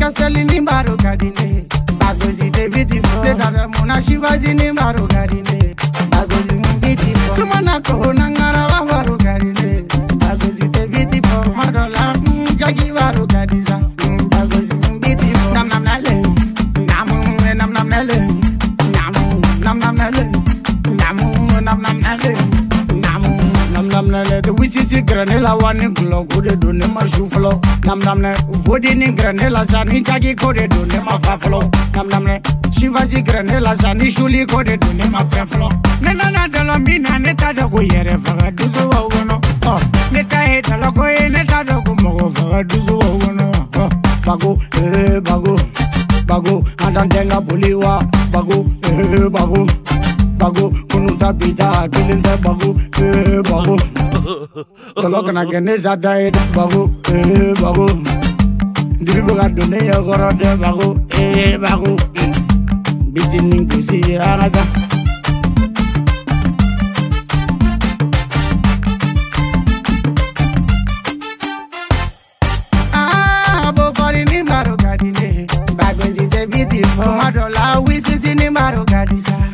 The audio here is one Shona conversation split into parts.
ka selini baro garine bagozi debiti fo. ne taara munna sibazi ni baro garine bagozi mun biti fo. sumana kohonan. namnamnɛ wisisi gɛrɛne la wa ni gulɔ ko de don ne ma su fɔlɔ namnamnɛ vodi ni gɛrɛne la sa ni jagi ko de don ne ma fa fɔlɔ namnamnɛ sinfasi gɛrɛne la sa ni suli ko de don ne ma fɛn fɔlɔ ne nana dɔlɔ min na ne ta dɔ ko yɛrɛ faga dusubaw kɔnɔ ɔ oh, ne ta ye dɔlɔko ye ne ta dɔ ko mɔgɔ faga dusubaw kɔnɔ ɔ bago ee bago bago an tan tɛ n ka boli wa bago ee bago. tago kunu ta bi ta kelen tɛ bago ee bago tɔlɔ kana kɛ ne sa ta ye e bago ee bago dibi bɛ ka don ne yɛ e kɔrɔ tɛ bago ee bago biti ah, ni gosi an ka taa. Beautiful. Madola, we see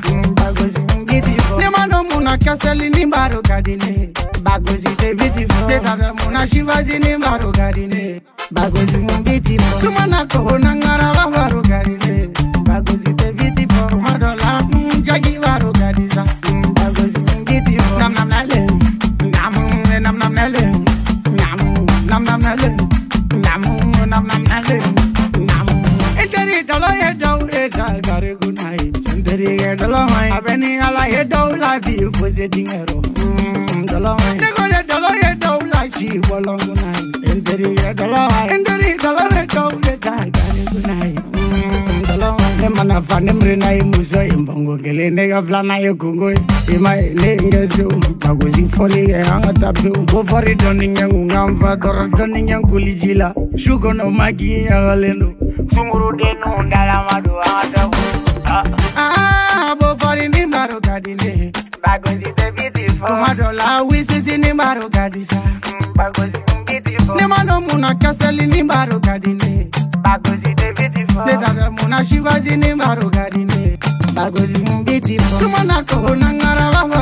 Castellini baro gadine Bagozi te beautiful Dekada mona shivazini baro gadine Bagozi mun beautiful Sumana ko nangara baro gadine Bagozi te beautiful Madola mun jagi baro gadisa Bagozi mun beautiful Nam nam nale Nam nam nam nale Nam nam nam nale Nam nam nam nale dolo ye dɔw e da gari kunna ye nterikɛ dolo ma ye a bɛ ni ala ye dɔw la bi fo se dingɛ rɔ dolo ma ye ne ko ye dolo ye dɔw la si bɔlɔn kunna ye nterikɛ dolo ma ye. emana fane mri naye muso imbongo ngele nekavula naye gungo ima nengesu makuzifolike angatapi ubofari doninyangungamva tora doninyangkulijila shuko nomakiinyakalendo ah, ah, Nimaro kadine, bagosi tebiti fo. Kumadola wisi si nimaro kadisa, bagosi mm, tebiti fo. Nimano muna kaseli nimaro kadine, bagozi mungiti sumanakohona ngara vava